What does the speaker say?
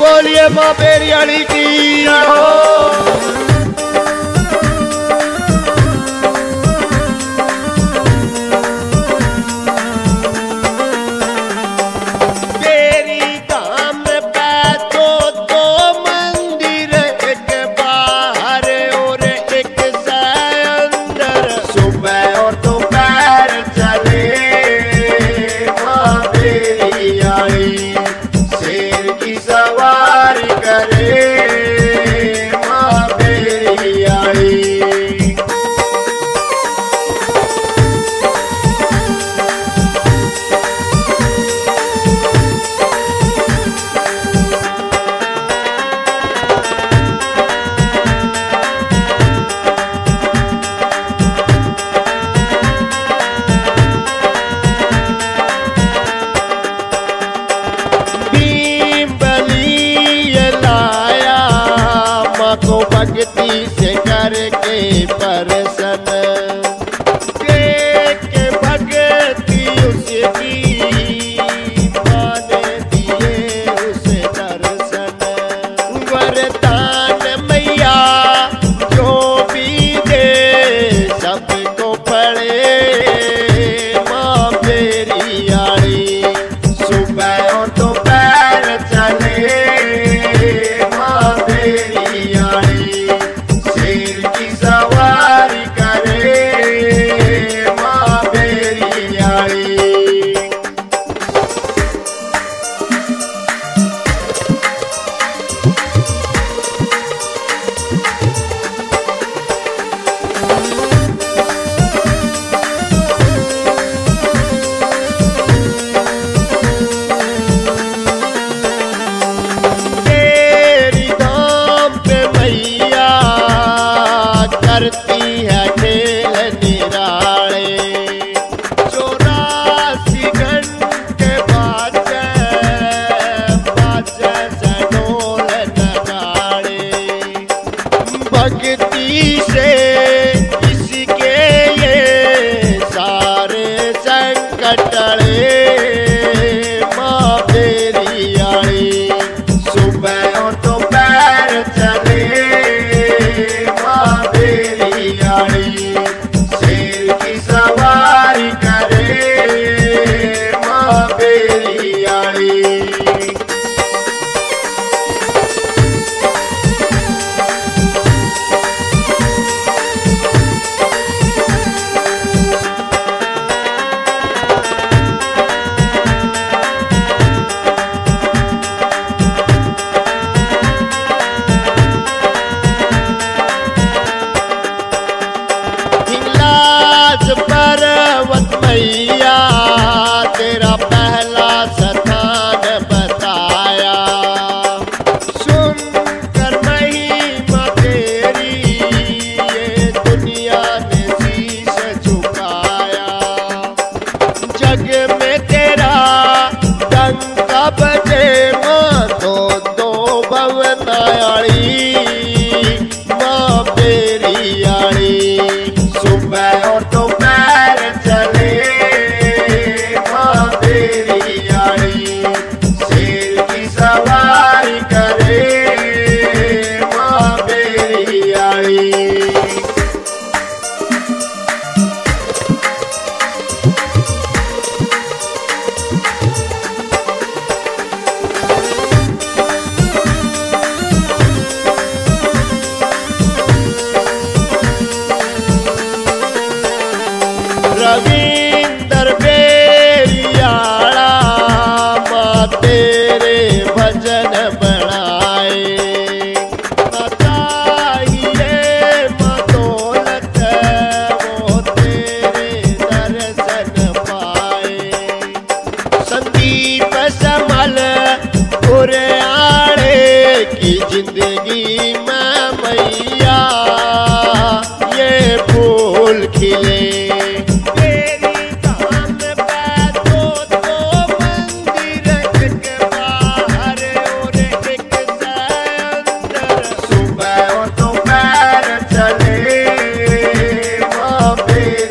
बोलिए माँ बेरियाली की खेल तेरे भजन बनाए। न चाहिए वो तेरे दर्शन पाए। संदीप समल पुराणे की ज़िंदगी में मैया। ये फूल खिले love.